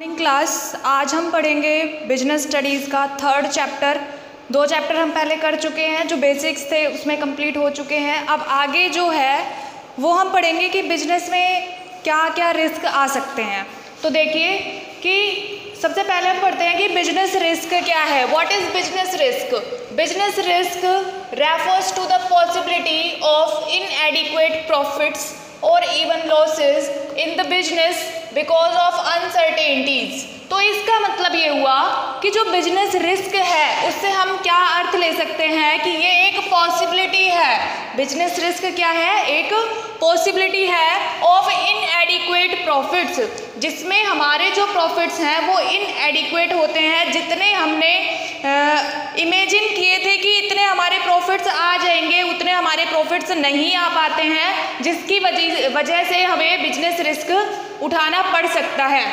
Morning class आज हम पढ़ेंगे बिज़नेस स्टडीज़ का थर्ड चैप्टर दो चैप्टर हम पहले कर चुके हैं, जो बेसिक्स थे, उसमें कंप्लीट हो चुके हैं। अब आगे जो है, वो हम पढ़ेंगे कि बिज़नेस में क्या क्या रिस्क आ सकते हैं। तो देखिए कि सबसे पहले हम पढ़ते हैं कि बिज़नेस रिस्क क्या है। What is business risk business risk refers to the possibility of inadequate profits or even losses in the business because of uncertainties तो इसका मतलब ये हुआ कि जो बिज़नेस रिस्क है, उससे हम क्या अर्थ ले सकते हैं कि ये एक पॉसिबिलिटी है? बिज़नेस रिस्क क्या है? एक पॉसिबिलिटी है ऑफ़ इनएडिक्वेट प्रॉफिट्स जिसमें हमारे जो प्रॉफिट्स हैं वो इनएडिक्वेट होते हैं, जितने हमने इमेजिन किए थे कि इतने हमारे प्रॉफिट्स आ जाएँगे, उतने हमारे प्रॉफिट्स नहीं आ पाते हैं, जिसकी वजह से हमें बिज़नेस रिस्क उठाना पड़ सकता है।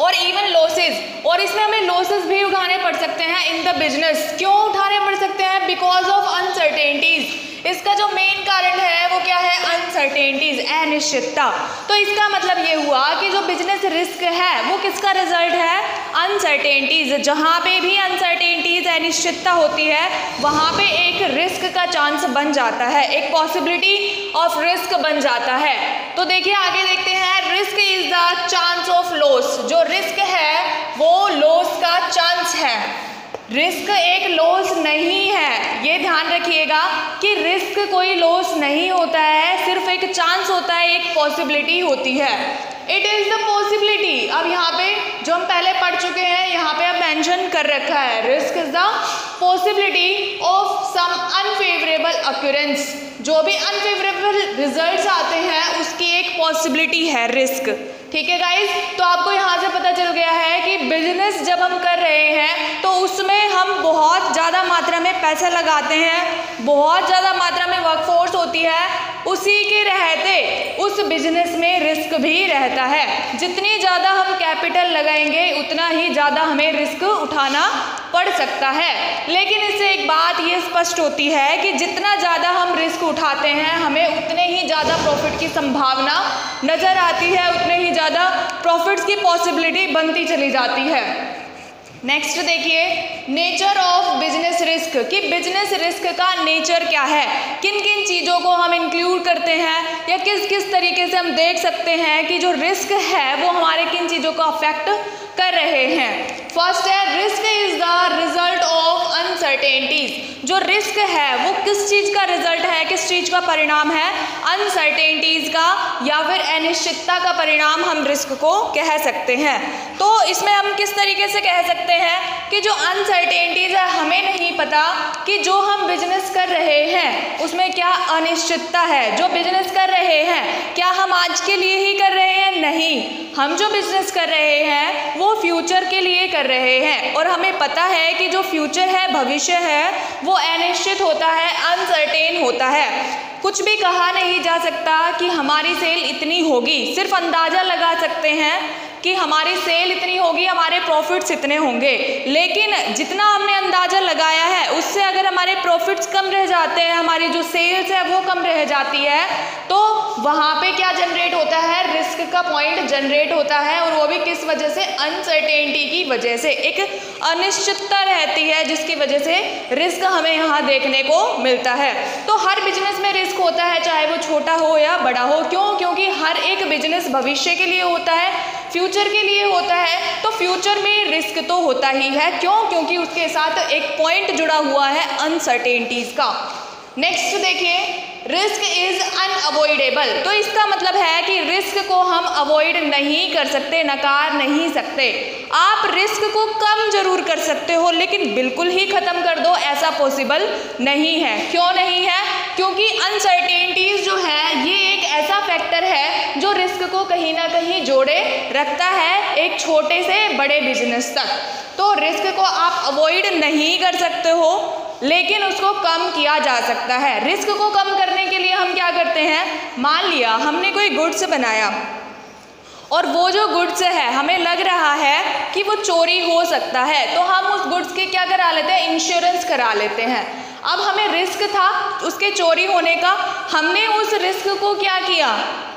और इवन लॉसेज और इसमें हमें लॉसेज भी उठाने पड़ सकते हैं इन द बिज़नेस क्यों उठाने पड़ सकते हैं? बिकॉज़ ऑफ़ अनसर्टेनिटीज इसका जो मेन कारण है, वो क्या है? अनसर्टेनिटीज अनिश्चितता. तो इसका मतलब ये हुआ कि जो बिज़नेस रिस्क है, वो किसका रिज़ल्ट है? अनसर्टेनिटीज जहाँ पे भी अनसर्टेनिटीज अनिश्चितता होती है, वहाँ पे एक रिस्क का चांस बन जाता है. एक पॉसिबिलिटी ऑफ़ रिस्क बन जाता है. तो देखिए, आगे देखते हैं. रिस्क चांस ऑफ़ लॉस जो रिस्क है, वो लॉस का चांस है. रिस्क एक लॉस नहीं है. ये ध्यान रखिएगा कि रिस्क कोई लॉस नहीं होता है, सिर्फ़ एक चांस होता है, एक पॉसिबिलिटी होती है. इट इज़ द पॉसिबिलिटी अब यहाँ पे जो हम पहले पढ़ चुके हैं, यहाँ पे अब मेंशन कर रखा है. Risk is the possibility of some unfavourable occurrence जो भी अनफेवरेबल रिजल्ट्स आते हैं, उसकी एक पॉसिबिलिटी है रिस्क ठीक है गाइज़ तो आपको यहाँ से पता चल गया है कि बिज़नेस जब हम कर रहे हैं तो उसमें हम बहुत ज़्यादा मात्रा में पैसा लगाते हैं, बहुत ज़्यादा मात्रा में वर्कफोर्स होती है, उसी के रहते, उस बिज़नेस में रिस्क भी रहता है। जितनी ज़्यादा हम कैपिटल लगाएँगे, उतना ही ज़्यादा हमें रिस्क उठाना पड़ सकता है। लेकिन इससे एक बात ये स्पष्ट होती है कि जितना ज़्यादा हम रिस्क उठाते हैं, हमें उतने ही ज़्यादा प्रॉफिट की संभावना नज़र आती है, उतने ही ज़्यादा प्रॉफिट्स की पॉसिबिलिटी बनती चली जाती है। नेक्स्ट देखिए, नेचर ऑफ़ बिज़नेस रिस्क, कि बिज़नेस रिस्क का नेचर क्या है? किन किन चीज़ों को हम इंक्लूड करते हैं, या किस किस तरीके से हम देख सकते हैं कि जो रिस्क है, वो हमारे किन चीज़ों को अफेक्ट कर रहे हैं? फ़र्स्ट है risk is the result of uncertainties जो रिस्क है, वो किस चीज़ का रिज़ल्ट है, किस चीज़ का परिणाम है? अनसर्टेनिटीज का या फिर अनिश्चितता का परिणाम हम रिस्क को कह सकते हैं। तो इसमें हम किस तरीके से कह सकते हैं कि जो अनसर्टेनिटीज है, हमें नहीं पता कि जो हम बिज़नेस कर रहे हैं, उसमें क्या अनिश्चितता है? जो बिज़नेस कर रहे हैं, क्या हम आज के लिए ही कर रहे हैं? नहीं। हम जो बिज़नेस कर रहे हैं, वो फ्यूचर के लिए कर रहे हैं। और हमें पता है कि जो फ्यूचर है, भविष्य है, वो अनिश्चित होता है अनसर्टेन होता है। कुछ भी कहा नहीं जा सकता कि हमारी सेल इतनी होगी। सिर्फ़ अंदाज़ा लगा सकते हैं कि हमारी सेल इतनी होगी, हमारे प्रॉफिट्स इतने होंगे। लेकिन जितना हमने अंदाज़ा लगाया है, उससे अगर हमारे प्रॉफिट्स कम रह जाते हैं, हमारी जो सेल्स है, वो कम रह जाती है तो वहाँ पे क्या जनरेट होता है? रिस्क का पॉइंट जनरेट होता है और वो भी किस वजह से? अनसर्टेनिटी की वजह से। एक अनिश्चितता रहती है, जिसकी वजह से रिस्क हमें यहाँ देखने को मिलता है। तो हर बिज़नेस में रिस्क होता है, चाहे वो छोटा हो या बड़ा हो। क्यों? क्योंकि हर एक बिज़नेस भविष्य के लिए होता है। फ्यूचर के लिए होता है तो फ्यूचर में रिस्क तो होता ही है। क्यों? क्योंकि उसके साथ एक पॉइंट जुड़ा हुआ है अनसर्टेनिटीज़ का। नेक्स्ट देखिए, रिस्क इज़ अनअवॉइडेबल। तो इसका मतलब है कि रिस्क को हम अवॉइड नहीं कर सकते, नकार नहीं सकते। आप रिस्क को कम ज़रूर कर सकते हो, लेकिन बिल्कुल ही ख़त्म कर दो, ऐसा पॉसिबल नहीं है। क्यों नहीं है? क्योंकि अनसर्टेनिटीज़ कहीं ना कहीं जोड़े रखता है एक छोटे से बड़े बिज़नेस तक। तो रिस्क को आप अवॉइड नहीं कर सकते हो, लेकिन उसको कम किया जा सकता है। रिस्क को कम करने के लिए हम क्या करते हैं? मान लिया, हमने कोई गुड्स बनाया, और वो जो गुड्स है, हमें लग रहा है कि वो चोरी हो सकता है तो हम उस गुड्स के क्या करा लेते हैं? इंश्योरेंस करा लेते हैं। अब हमें रिस्क था उसके चोरी होने का, हमने उस रिस्क को क्या किया?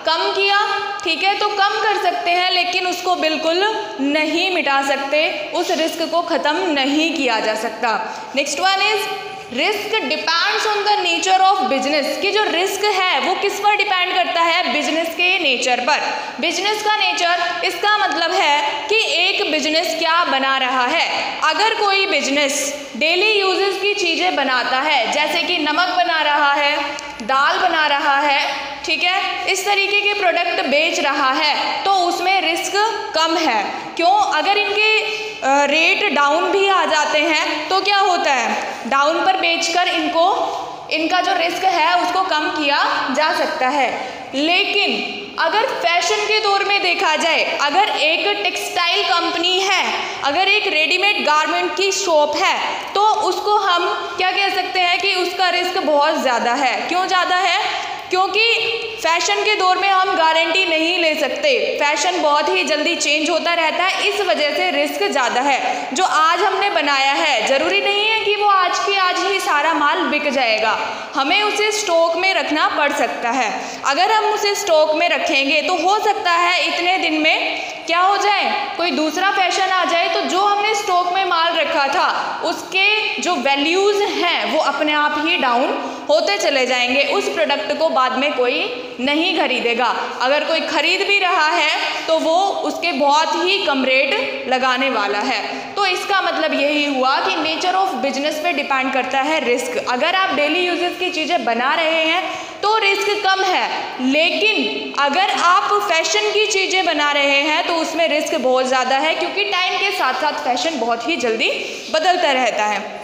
कम किया, ठीक है तो कम कर सकते हैं, लेकिन उसको बिल्कुल नहीं मिटा सकते, उस रिस्क को ख़त्म नहीं किया जा सकता। Next one is risk depends on the nature of business कि जो रिस्क है, वो किस पर डिपेंड करता है? बिज़नेस के नेचर पर. बिज़नेस का नेचर इसका मतलब है कि एक बिज़नेस क्या बना रहा है? अगर कोई बिज़नेस डेली यूजेस की चीज़ें बनाता है, जैसे कि नमक बना रहा है, दाल बना रहा है, ठीक है? इस तरीके के प्रोडक्ट बेच रहा है तो उसमें रिस्क कम है. क्यों? अगर इनके रेट डाउन भी आ जाते हैं तो क्या होता है? डाउन पर बेचकर इनको, इनका जो रिस्क है, उसको कम किया जा सकता है। लेकिन, अगर फ़ैशन के दौर में देखा जाए, अगर एक टेक्सटाइल कंपनी है, अगर एक रेडीमेड गारमेंट की शॉप है तो उसको हम क्या कह सकते हैं कि उसका रिस्क बहुत ज़्यादा है। क्यों ज़्यादा है? क्योंकि फ़ैशन के दौर में हम गारंटी नहीं ले सकते। फ़ैशन बहुत ही जल्दी चेंज होता रहता है, इस वजह से रिस्क ज़्यादा है, जो आज हमने बनाया है। ज़रूरी नहीं है कि वो आज के आज ही सारा माल बिक जाएगा। हमें उसे स्टॉक में रखना पड़ सकता है। अगर हम उसे स्टॉक में रखेंगे तो हो सकता है इतने दिन में क्या हो जाए? कोई दूसरा फ़ैशन आ जाए तो जो हमने स्टॉक में माल रखा था, उसके जो वैल्यूज़ हैं, वो अपने आप ही डाउन होते चले जाएँगे, उस प्रोडक्ट को बाद में कोई नहीं खरीदेगा। अगर कोई खरीद भी रहा है तो वो उसके बहुत ही कम रेट लगाने वाला है। तो इसका मतलब यही हुआ कि नेचर ऑफ़ बिज़नेस पे डिपेंड करता है रिस्क अगर आप डेली यूजेस की चीज़ें बना रहे हैं तो रिस्क कम है। लेकिन अगर आप फ़ैशन की चीज़ें बना रहे हैं तो उसमें रिस्क बहुत ज़्यादा है, क्योंकि टाइम के साथ साथ फ़ैशन बहुत ही जल्दी बदलता रहता है।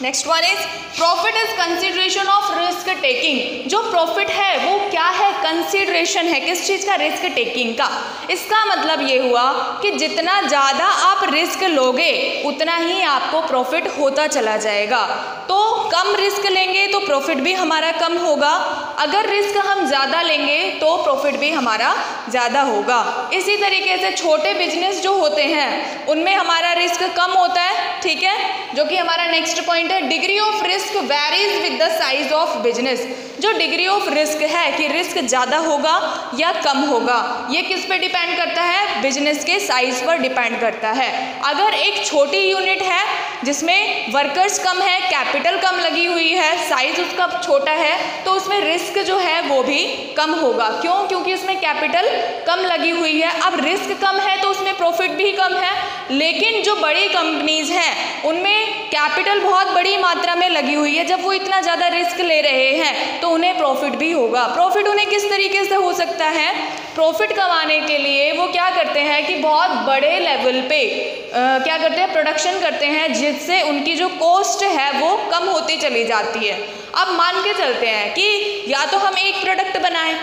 Next one is profit is consideration of risk taking जो प्रॉफिट है, वो क्या है? कंसिडरेशन है। किस चीज़ का? रिस्क टेकिंग का। इसका मतलब ये हुआ कि जितना ज़्यादा आप रिस्क लोगे, उतना ही आपको प्रॉफिट होता चला जाएगा। तो कम रिस्क लेंगे तो प्रॉफिट भी हमारा कम होगा। अगर रिस्क हम ज़्यादा लेंगे तो प्रॉफिट भी हमारा ज़्यादा होगा। इसी तरीके से छोटे बिज़नेस जो होते हैं, उनमें हमारा रिस्क कम होता है, ठीक है? जो कि हमारा next point point, degree of risk varies with the size of business. जो डिग्री ऑफ़ रिस्क है कि रिस्क ज़्यादा होगा या कम होगा, ये किस पे डिपेंड करता है? बिज़नेस के साइज़ पर डिपेंड करता है। अगर एक छोटी यूनिट है, जिसमें वर्कर्स कम है कैपिटल कम लगी हुई है साइज़ उसका छोटा है तो उसमें रिस्क जो है वो भी कम होगा। क्यों? क्योंकि उसमें कैपिटल कम लगी हुई है। अब रिस्क कम है तो उसमें प्रॉफिट भी कम है। लेकिन जो बड़ी कंपनीज़ हैं, उनमें कैपिटल बहुत बड़ी मात्रा में लगी हुई है। जब वो इतना ज़्यादा रिस्क ले रहे हैं तो उन्हें प्रॉफिट भी होगा। प्रॉफिट उन्हें किस तरीके से हो सकता है? प्रॉफिट कमाने के लिए वो क्या करते हैं कि बहुत बड़े लेवल पे आ, क्या करते हैं? प्रोडक्शन करते हैं जिससे उनकी जो कॉस्ट है वो कम होती चली जाती है। अब मान के चलते हैं कि या तो हम एक प्रोडक्ट बनाएँ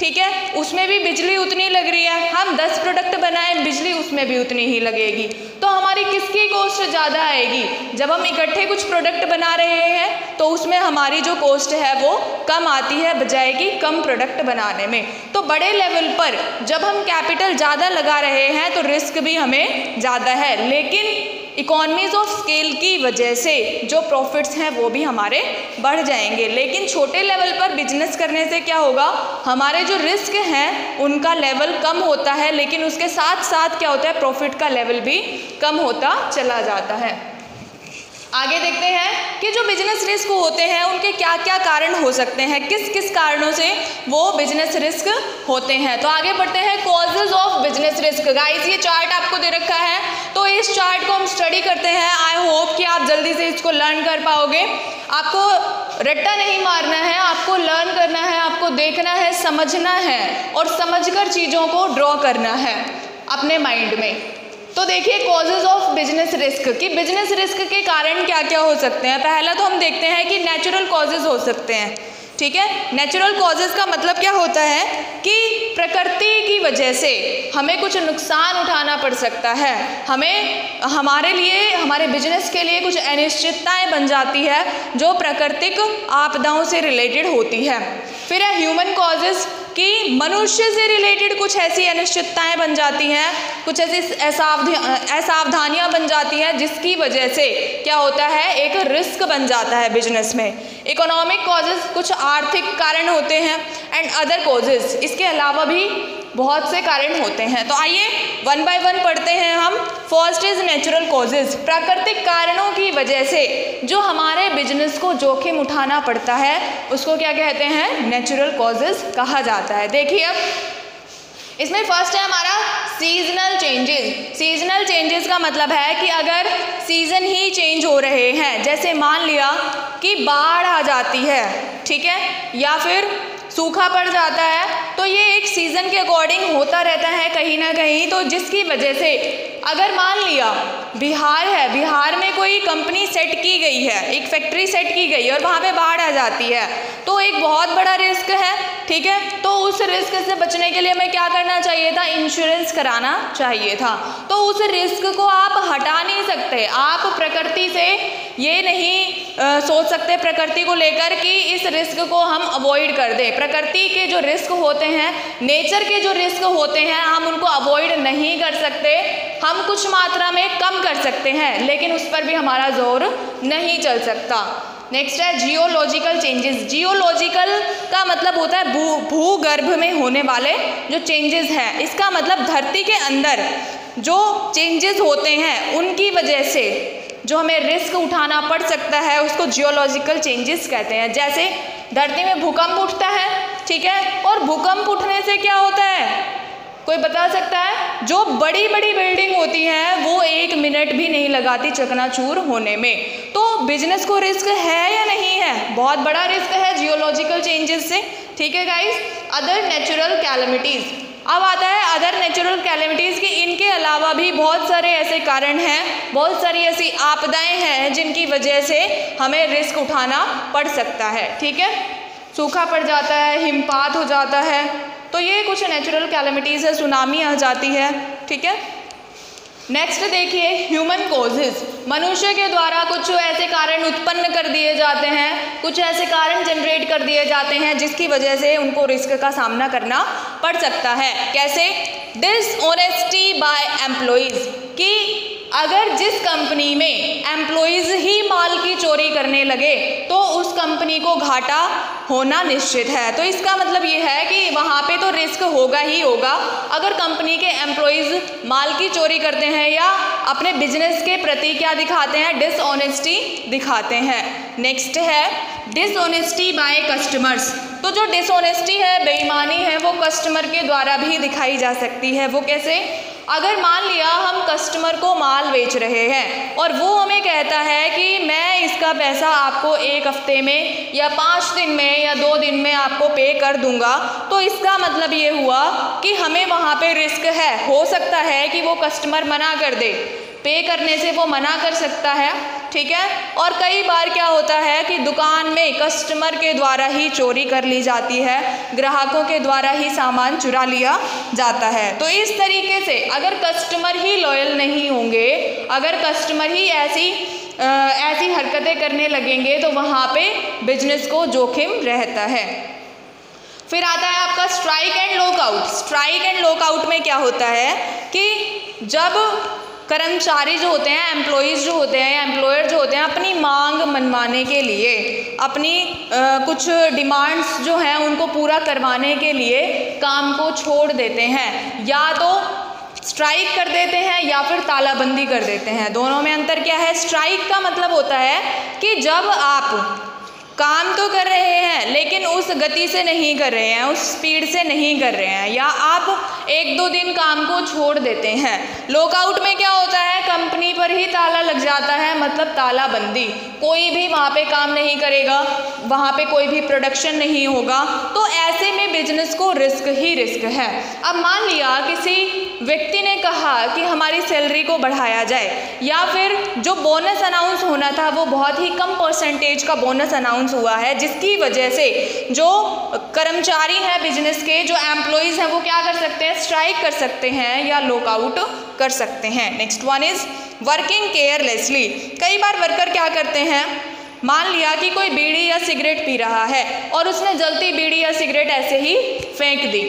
ठीक है? उसमें भी बिजली उतनी लग रही है। हम दस प्रोडक्ट बनाएँ, बिजली उसमें भी उतनी ही लगेगी। तो हमारी किसकी कॉस्ट ज़्यादा आएगी? जब हम इकट्ठे कुछ प्रोडक्ट बना रहे हैं तो उसमें हमारी जो कॉस्ट है, वो कम आती है बजाय कि कम प्रोडक्ट बनाने में। तो बड़े लेवल पर जब हम कैपिटल ज़्यादा लगा रहे हैं तो रिस्क भी हमें ज़्यादा है। लेकिन इकोनमीज़ ऑफ़ स्केल की वजह से जो प्रॉफिट्स हैं वो भी हमारे बढ़ जाएँगे। लेकिन छोटे लेवल पर बिज़नेस करने से क्या होगा? हमारे जो रिस्क हैं, उनका लेवल कम होता है, लेकिन उसके साथ साथ क्या होता है? प्रॉफिट का लेवल भी कम होता चला जाता है। आगे देखते हैं कि जो बिज़नेस रिस्क होते हैं, उनके क्या क्या कारण हो सकते हैं? किस किस कारणों से वो बिज़नेस रिस्क होते हैं? तो आगे बढ़ते हैं causes of business risk guys ये चार्ट आपको दे रखा है तो इस चार्ट को हम स्टडी करते हैं। आई होप कि आप जल्दी से इसको लर्न कर पाओगे। आपको रट्टा नहीं मारना है, आपको लर्न करना है, आपको देखना है, समझना है, और समझकर चीज़ों को ड्रॉ करना है अपने माइंड में। तो देखिए कॉजेज ऑफ़ बिज़नेस रिस्क कि बिज़नेस रिस्क के कारण क्या क्या हो सकते हैं? पहला तो हम देखते हैं कि नेचुरल कॉजेज हो सकते हैं, ठीक है? नेचुरल कॉजेज का मतलब क्या होता है कि प्रकृति की वजह से हमें कुछ नुकसान उठाना पड़ सकता है। हमें, हमारे लिए, हमारे बिज़नेस के लिए कुछ अनिश्चितताएँ बन जाती है जो प्राकृतिक आपदाओं से रिलेटेड होती है। फिर है ह्यूमन कॉजेज कि मनुष्य से रिलेटेड कुछ ऐसी अनिश्चितताएँ बन जाती हैं, कुछ ऐसी असावधानियाँ बन जाती हैं, जिसकी वजह से क्या होता है, एक रिस्क बन जाता है बिज़नेस में। इकोनॉमिक कॉजेज कुछ आर्थिक कारण होते हैं एंड अदर कॉजेज इसके अलावा भी बहुत से कारण होते हैं। तो आइए वन बाय वन पढ़ते हैं हम फ़र्स्ट इज़ नेचुरल कॉजेज प्राकृतिक कारणों की वजह से जो हमारे बिज़नेस को जोखिम उठाना पड़ता है, उसको क्या कहते हैं? नेचुरल कॉजेज कहा जाता है। देखिए अब, इसमें फ़र्स्ट है हमारा सीजनल चेंजेस सीजनल चेंजेस का मतलब है कि अगर सीज़न ही चेंज हो रहे हैं, जैसे मान लिया कि बाढ़ आ जाती है, ठीक है? या फिर सूखा पड़ जाता है तो ये एक सीज़न के अकॉर्डिंग होता रहता है कहीं ना कहीं तो जिसकी वजह से अगर मान लिया बिहार है बिहार में कोई कंपनी सेट की गई है एक फैक्ट्री सेट की गई और वहाँ पे बाढ़ आ जाती है तो एक बहुत बड़ा रिस्क है ठीक है? तो उस रिस्क से बचने के लिए हमें क्या करना चाहिए था? इंश्योरेंस कराना चाहिए था। तो उस रिस्क को आप हटा नहीं सकते। आप प्रकृति से ये नहीं आ, सोच सकते प्रकृति को लेकर कि इस रिस्क को हम अवॉइड कर दें। प्रकृति के जो रिस्क होते हैं नेचर के जो रिस्क होते हैं हम उनको अवॉइड नहीं कर सकते। हम कुछ मात्रा में कम कर सकते हैं, लेकिन उस पर भी हमारा ज़ोर नहीं चल सकता। नेक्स्ट है जियोलॉजिकल चेंजेस जियोलॉजिकल का मतलब होता है भू, भूगर्भ में होने वाले जो चेंजेस हैं। इसका मतलब धरती के अंदर जो चेंजेस होते हैं, उनकी वजह से जो हमें रिस्क उठाना पड़ सकता है, उसको जियोलॉजिकल चेंजेस कहते हैं। जैसे धरती में भूकंप उठता है, ठीक है? और भूकंप उठने से क्या होता है? कोई बता सकता है? जो बड़ी बड़ी बिल्डिंग होती हैं, वो एक मिनट भी नहीं लगाती चकनाचूर होने में। तो बिज़नेस को रिस्क है या नहीं है? बहुत बड़ा रिस्क है जियोलॉजिकल चेंजेस से। ठीक है गाइस अदर नेचुरल कैलमिटीज़ अब आता है अदर नेचुरल कैलमिटीज़ कि इनके अलावा भी बहुत सारे ऐसे कारण हैं, बहुत सारी ऐसी आपदाएँ हैं जिनकी वजह से हमें रिस्क उठाना पड़ सकता है। ठीक है? सूखा पड़ जाता है, हिमपात हो जाता है तो ये कुछ नेचुरल कैलमिटीज़ है सुनामी आ जाती है, ठीक है? नेक्स्ट देखिए ह्यूमन कोजेज मनुष्य के द्वारा कुछ ऐसे कारण उत्पन्न कर दिए जाते हैं, कुछ ऐसे कारण जनरेट कर दिए जाते हैं, जिसकी वजह से उनको रिस्क का सामना करना पड़ सकता है। कैसे? डिसऑनेस्टी बाय एम्प्लॉयज़ कि अगर जिस कंपनी में एम्प्लॉयज़ ही माल की चोरी करने लगे तो उस कंपनी को घाटा होना निश्चित है। तो इसका मतलब ये है कि वहाँ पे तो रिस्क होगा ही होगा। अगर कंपनी के एम्प्लॉयज़ माल की चोरी करते हैं या अपने बिज़नेस के प्रति क्या दिखाते हैं? डिसऑनेस्टी दिखाते हैं। नेक्स्ट है डिसऑनेस्टी बाय कस्टमर्स तो जो डिसऑनेस्टी है, बेईमानी है, वो कस्टमर के द्वारा भी दिखाई जा सकती है। वो कैसे? अगर मान लिया हम कस्टमर को माल बेच रहे हैं और वो हमें कहता है कि मैं इसका पैसा आपको एक हफ़्ते में या पाँच दिन में या दो दिन में आपको पे कर दूँगा तो इसका मतलब ये हुआ कि हमें वहाँ पे रिस्क है। हो सकता है कि वो कस्टमर मना कर दे। पे करने से वो मना कर सकता है। ठीक है? और कई बार क्या होता है कि दुकान में कस्टमर के द्वारा ही चोरी कर ली जाती है ग्राहकों के द्वारा ही सामान चुरा लिया जाता है। तो इस तरीके से अगर कस्टमर ही लॉयल नहीं होंगे अगर कस्टमर ही ऐसी आ, ऐसी हरकतें करने लगेंगे तो वहाँ पे बिज़नेस को जोखिम रहता है। फिर आता है आपका strike and lockout strike and lockout में क्या होता है कि जब कर्मचारी जो होते हैं एम्प्लॉयज़ जो होते हैं एम्प्लॉयर जो होते हैं अपनी मांग मनवाने के लिए अपनी आ, कुछ डिमांड्स जो हैं उनको पूरा करवाने के लिए काम को छोड़ देते हैं। या तो स्ट्राइक कर देते हैं या फिर तालाबंदी कर देते हैं। दोनों में अंतर क्या है? स्ट्राइक का मतलब होता है कि जब आप काम तो कर रहे हैं, लेकिन उस गति से नहीं कर रहे हैं, उस स्पीड से नहीं कर रहे हैं, या आप एक दो दिन काम को छोड़ देते हैं। लॉकआउट में क्या होता है? कंपनी पर ही ताला लग जाता है मतलब तालाबंदी। कोई भी वहाँ पे काम नहीं करेगा, वहाँ पे कोई भी प्रोडक्शन नहीं होगा। तो ऐसे में बिज़नेस को रिस्क ही रिस्क है। अब मान लिया किसी व्यक्ति ने कहा कि हमारी सैलरी को बढ़ाया जाए, या फिर जो बोनस अनाउंस होना था, वो बहुत ही कम परसेंटेज का बोनस अनाउंस हुआ है, जिसकी वजह से जो कर्मचारी हैं बिज़नेस के, जो एम्प्लॉयज़ हैं, वो क्या कर सकते हैं? स्ट्राइक कर सकते हैं या लॉकआउट कर सकते हैं। Next one is working carelessly कई बार वर्कर क्या करते हैं? मान लिया कि कोई बीड़ी या सिगरेट पी रहा है, और उसने जलती बीड़ी या सिगरेट ऐसे ही फेंक दी।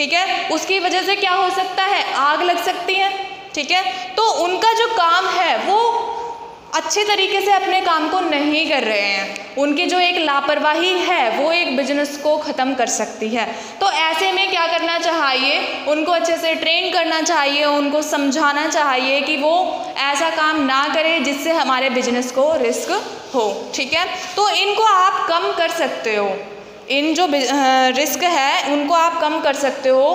ठीक है? उसकी वजह से क्या हो सकता है? आग लग सकती है, ठीक है? तो उनका जो काम है, वो अच्छे तरीके से अपने काम को नहीं कर रहे हैं। उनकी जो एक लापरवाही है, वो एक बिज़नेस को ख़त्म कर सकती है। तो ऐसे में क्या करना चाहिए? उनको अच्छे से ट्रेन करना चाहिए, उनको समझाना चाहिए कि वो ऐसा काम ना करें जिससे हमारे बिज़नेस को रिस्क हो, ठीक है? तो इनको आप कम कर सकते हो। इन जो रिस्क है, उनको आप कम कर सकते हो।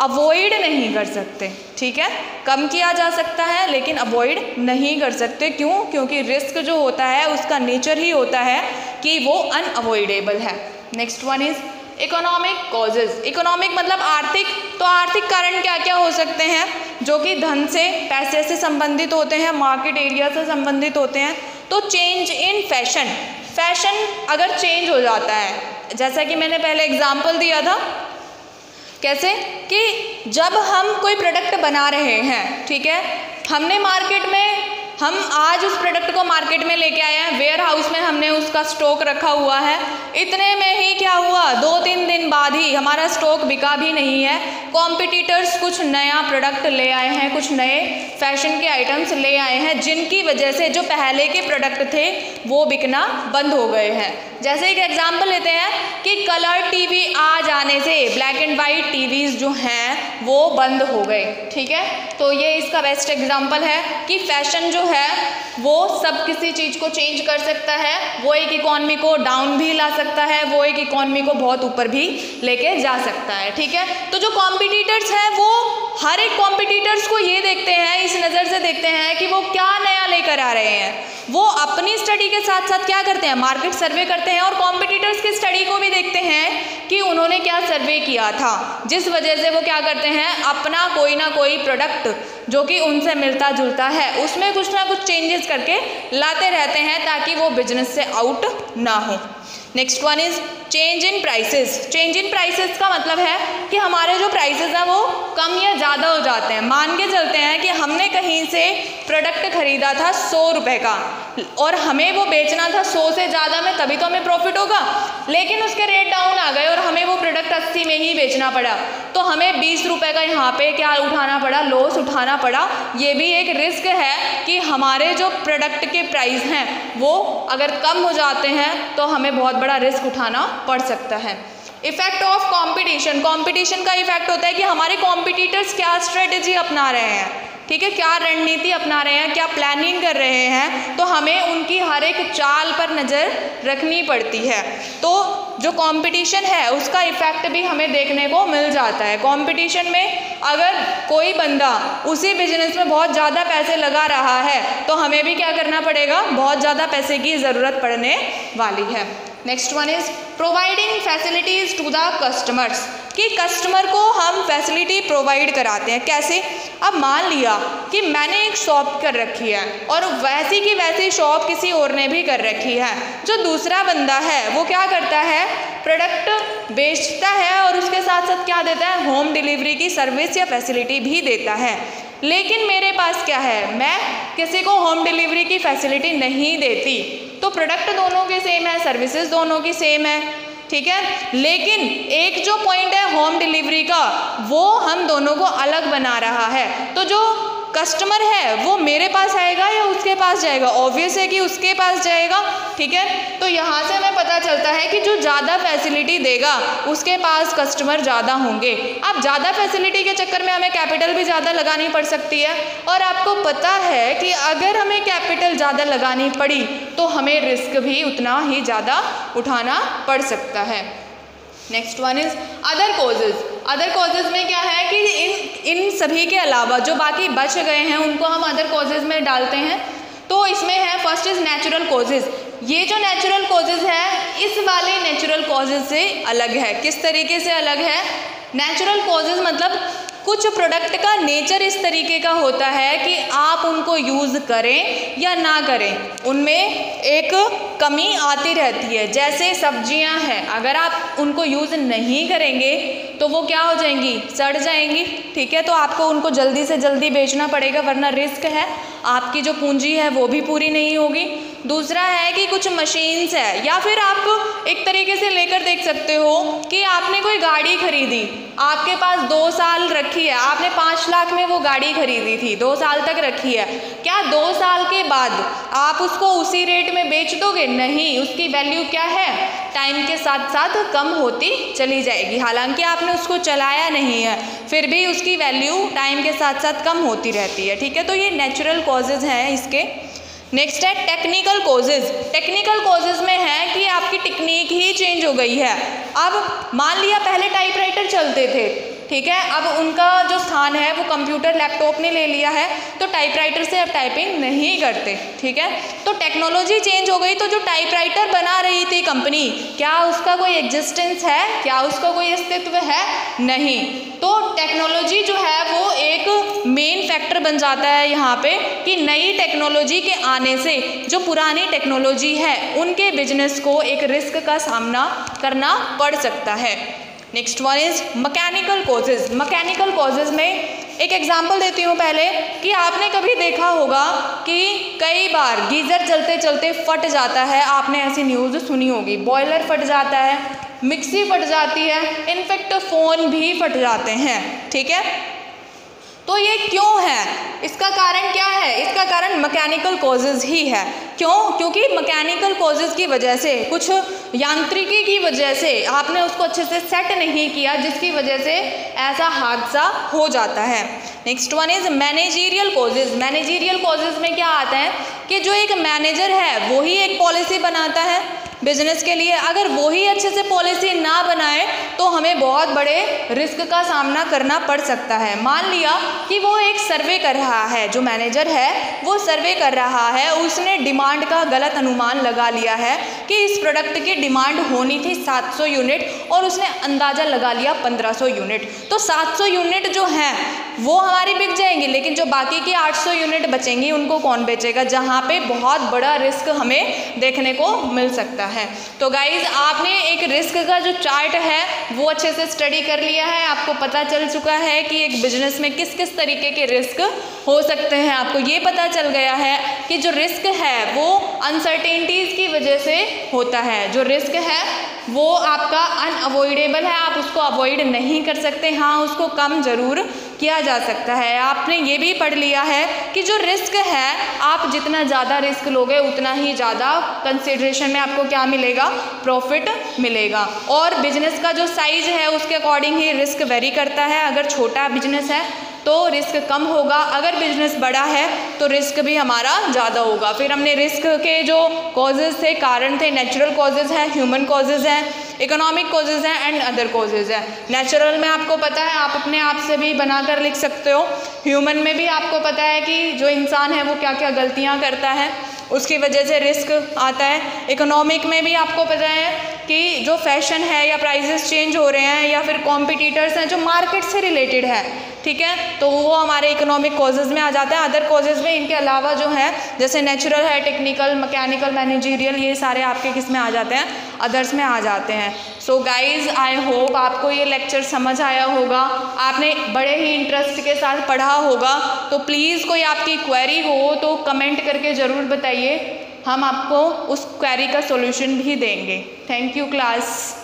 अवॉइड नहीं कर सकते, ठीक है? कम किया जा सकता है, लेकिन अवॉइड नहीं कर सकते। क्यों? क्योंकि रिस्क जो होता है, उसका नेचर ही होता है कि वो अनअवॉइडेबल है। Next one is economic causes economic मतलब आर्थिक। तो आर्थिक कारण क्या क्या हो सकते हैं? जो कि धन से, पैसे से संबंधित होते हैं मार्केट एरिया से संबंधित होते हैं। तो चेंज इन फ़ैशन फ़ैशन अगर चेंज हो जाता है जैसा कि मैंने पहले एग्ज़ाम्पल दिया था, कैसे? कि जब हम कोई प्रोडक्ट बना रहे हैं, ठीक है? हमने मार्केट में हम आज उस प्रोडक्ट को मार्केट में लेके आए हैं। वेयर हाउस में हमने उसका स्टॉक रखा हुआ है। इतने में ही क्या हुआ? दो तीन दिन बाद ही हमारा स्टॉक बिका भी नहीं है। कॉम्पिटिटर्स कुछ नया प्रोडक्ट ले आए हैं, कुछ नए फ़ैशन के आइटम्स ले आए हैं, जिनकी वजह से जो पहले के प्रोडक्ट थे, वो बिकना बंद हो गए हैं। जैसे एक एग्ज़ाम्पल लेते हैं कि कलर टीवी आ जाने से ब्लैक एंड वाइट टीवीज़ जो हैं, वो बंद हो गए। ठीक है? तो ये इसका बेस्ट एग्ज़ाम्पल है कि फ़ैशन जो है, वो सब किसी चीज़ को चेंज कर सकता है, वो एक इकॉनमी को डाउन भी ला सकता है, वो एक इकॉनमी को बहुत ऊपर भी लेके जा सकता है, ठीक है? तो जो कॉम्पिटिटर्स हैं, वो हर एक कॉम्पिटिटर्स को ये देखते हैं, इस नज़र से देखते हैं कि वो क्या नया लेकर आ रहे हैं। वो अपनी स्टडी के साथ साथ क्या करते हैं? मार्केट सर्वे करते हैं और कॉम्पिटिटर्स की स्टडी को भी देखते हैं कि उन्होंने क्या सर्वे किया था। जिस वजह से वो क्या करते हैं? अपना कोई ना कोई प्रोडक्ट जो कि उनसे मिलता जुलता है। उसमें कुछ ना कुछ चेंजेस करके लाते रहते हैं ताकि वो बिज़नेस से आउट ना हो। Next one is change in prices change in prices का मतलब है कि हमारे जो प्राइसेस हैं वो कम या ज़्यादा हो जाते हैं। मान के चलते हैं कि हमने कहीं से प्रोडक्ट ख़रीदा था सौ रुपये का। और हमें वो बेचना था सौ से ज़्यादा में, तभी तो हमें प्रॉफिट होगा। लेकिन उसके रेट डाउन आ गए और हमें वो प्रोडक्ट अस्सी में ही बेचना पड़ा। तो हमें बीस रुपये का यहाँ पे क्या उठाना पड़ा? लॉस उठाना पड़ा। ये भी एक रिस्क है कि हमारे जो प्रोडक्ट के प्राइस हैं, वो अगर कम हो जाते हैं तो हमें बहुत बड़ा रिस्क उठाना पड़ सकता है। इफ़ेक्ट ऑफ़ कंपटीशन कंपटीशन का इफ़ेक्ट होता है कि हमारे कॉम्पिटिटर्स क्या स्ट्रेटेजी अपना रहे हैं। ठीक है, क्या रणनीति अपना रहे हैं, क्या प्लानिंग कर रहे हैं तो हमें उनकी हर एक चाल पर नज़र रखनी पड़ती है। तो जो कंपटीशन है, उसका इफ़ेक्ट भी हमें देखने को मिल जाता है। कंपटीशन में अगर कोई बंदा उसी बिज़नेस में बहुत ज़्यादा पैसे लगा रहा है तो हमें भी क्या करना पड़ेगा? बहुत ज़्यादा पैसे की ज़रूरत पड़ने वाली है। Next one is providing facilities to the customers कि कस्टमर को हम फैसिलिटी प्रोवाइड कराते हैं। कैसे? अब मान लिया कि मैंने एक शॉप कर रखी है और वैसी की वैसी शॉप किसी और ने भी कर रखी है। जो दूसरा बंदा है, वो क्या करता है? प्रोडक्ट बेचता है और उसके साथ साथ क्या देता है? होम डिलीवरी की सर्विस या फैसिलिटी भी देता है। लेकिन मेरे पास क्या है? मैं किसी को होम डिलीवरी की फैसिलिटी नहीं देती। तो प्रोडक्ट दोनों के सेम है सर्विसेज़ दोनों की सेम है। ठीक है? लेकिन एक जो पॉइंट है होम डिलीवरी का, वो हम दोनों को अलग बना रहा है। तो जो कस्टमर है, वो मेरे पास आएगा या उसके पास जाएगा? ऑब्वियस है कि उसके पास जाएगा, ठीक है? तो यहाँ से हमें पता चलता है कि जो ज़्यादा फैसिलिटी देगा, उसके पास कस्टमर ज़्यादा होंगे। अब ज़्यादा फैसिलिटी के चक्कर में हमें कैपिटल भी ज़्यादा लगानी पड़ सकती है और आपको पता है कि अगर हमें कैपिटल ज़्यादा लगानी पड़ी तो हमें रिस्क भी उतना ही ज़्यादा उठाना पड़ सकता है। Next one is other causes other causes में क्या है कि इन इन सभी के अलावा जो बाकी बच गए हैं, उनको हम अदर कॉजेज़ में डालते हैं। तो इसमें है फ़र्स्ट इज़ नेचुरल कॉजेज़ ये जो नेचुरल कॉजेज़ है, इस वाले नेचुरल कॉजेज़ से अलग है। किस तरीके से अलग है? नेचुरल कॉजेज़ मतलब कुछ प्रोडक्ट का नेचर इस तरीके का होता है कि आप उनको यूज़ करें या ना करें। उनमें एक कमी आती रहती है, जैसे सब्ज़ियाँ हैं। अगर आप उनको यूज़ नहीं करेंगे तो वो क्या हो जाएँगी? सड़ जाएँगी। ठीक है तो आपको उनको जल्दी से जल्दी बेचना पड़ेगा, वरना रिस्क है। आपकी जो पूंजी है, वो भी पूरी नहीं होगी। दूसरा है कि कुछ मशीन्स है, या फिर आप एक तरीके से लेकर देख सकते हो कि आपने कोई गाड़ी खरीदी। आपके पास दो साल रखी है। आपने पाँच लाख में वो गाड़ी खरीदी थी, दो साल तक रखी है। क्या दो साल के बाद आप उसको उसी रेट में बेच दोगे? नहीं, उसकी वैल्यू क्या है? टाइम के साथ साथ कम होती चली जाएगी। हालाँकि आपने उसको चलाया नहीं है, फिर भी उसकी वैल्यू टाइम के साथ साथ कम होती रहती है, ठीक है? तो ये नेचुरल कॉजेज़ हैं इसके। नेक्स्ट है टेक्निकल कोजेज टेक्निकल कोजेज में है कि आपकी टेक्निक ही चेंज हो गई है। अब मान लिया पहले टाइपराइटर चलते थे ठीक है? अब उनका जो स्थान है, वो कंप्यूटर लैपटॉप ने ले लिया है तो टाइपराइटर से अब टाइपिंग नहीं करते, ठीक है? तो टेक्नोलॉजी चेंज हो गई तो जो टाइपराइटर बना रही थी कंपनी क्या उसका कोई एग्जिस्टेंस है? क्या उसका कोई अस्तित्व है? नहीं। तो टेक्नोलॉजी जो है, वो एक मेन फैक्टर बन जाता है यहाँ पे कि नई टेक्नोलॉजी के आने से जो पुरानी टेक्नोलॉजी है, उनके बिज़नेस को एक रिस्क का सामना करना पड़ सकता है। Next one is mechanical causes mechanical causes में एक एग्ज़ाम्पल देती हूँ पहले कि आपने कभी देखा होगा कि कई बार गीज़र चलते चलते फट जाता है। आपने ऐसी न्यूज़ सुनी होगी। बॉयलर फट जाता है मिक्सी फट जाती है इनफेक्ट फ़ोन भी फट जाते हैं। ठीक है? तो ये क्यों है? इसका कारण क्या है? इसका कारण मैकेनिकल कॉजेज़ ही है। क्यों? क्योंकि मैकेनिकल कॉजेज़ की वजह से, कुछ यांत्रिकी की वजह से आपने उसको अच्छे से सेट नहीं किया, जिसकी वजह से ऐसा हादसा हो जाता है। Next one is managerial causes managerial causes में क्या आता है? कि जो एक मैनेजर है, वो ही एक पॉलिसी बनाता है। बिज़नेस के लिए। अगर वही अच्छे से पॉलिसी ना बनाए तो हमें बहुत बड़े रिस्क का सामना करना पड़ सकता है। मान लिया कि वो एक सर्वे कर रहा है, जो मैनेजर है, वो सर्वे कर रहा है, उसने डिमांड का गलत अनुमान लगा लिया है कि इस प्रोडक्ट की डिमांड होनी थी 700 यूनिट और उसने अंदाज़ा लगा लिया 1500 यूनिट। तो 700 यूनिट जो हैं वो हमारी बिक जाएँगी, लेकिन जो बाकी की 800 यूनिट बचेंगी, उनको कौन बेचेगा, जहाँ पे बहुत बड़ा रिस्क हमें देखने को मिल सकता है। तो गाइज़ आपने एक रिस्क का जो चार्ट है, वो अच्छे से स्टडी कर लिया है। आपको पता चल चुका है कि एक बिज़नेस में किस किस तरीके के रिस्क हो सकते हैं। आपको ये पता चल गया है कि जो रिस्क है, वो अनसर्टेनिटीज़ की वजह से होता है। जो रिस्क है, वो आपका अनअवॉइडेबल है। आप उसको अवॉइड नहीं कर सकते। हाँ उसको कम ज़रूर किया जा सकता है। आपने ये भी पढ़ लिया है कि जो रिस्क है, आप जितना ज़्यादा रिस्क लोगे, उतना ही ज़्यादा कंसिड्रेशन में आपको क्या मिलेगा? प्रॉफिट मिलेगा। और बिज़नेस का जो साइज़ है, उसके अकॉर्डिंग ही रिस्क वेरी करता है। अगर छोटा बिज़नेस है तो रिस्क कम होगा। अगर बिज़नेस बड़ा है तो रिस्क भी हमारा ज़्यादा होगा। फिर हमने रिस्क के जो कॉजेज़ थे, कारण थे नेचुरल कॉजेज़ हैं ह्यूमन कॉजेज़ हैं इकोनॉमिक कॉजेज़ हैं एंड अदर कॉजेज़ हैं। नेचुरल में आपको पता है, आप अपने आप से भी बना कर लिख सकते हो। ह्यूमन में भी आपको पता है कि जो इंसान है, वो क्या क्या गलतियाँ करता है। उसकी वजह से रिस्क आता है। इकोनॉमिक में भी आपको पता है कि जो फ़ैशन है या प्राइजेस चेंज हो रहे हैं या फिर कॉम्पिटिटर्स हैं जो मार्केट से रिलेटेड है, ठीक है? तो वो हमारे इकोनॉमिक कॉजेज़ में आ जाता है। अदर कॉजेज़ में इनके अलावा जो है, जैसे नेचुरल है टेक्निकल मैकेनिकल मैनेजीरियल ये सारे आपके किसमें आ जाते हैं। अदर्स में आ जाते हैं। सो गाइज़ आई होप आपको ये लेक्चर समझ आया होगा। आपने बड़े ही इंटरेस्ट के साथ पढ़ा होगा। तो प्लीज़ कोई आपकी क्वेरी हो तो कमेंट करके ज़रूर बताइए। हम आपको उस क्वेरी का सोल्यूशन भी देंगे। Thank you class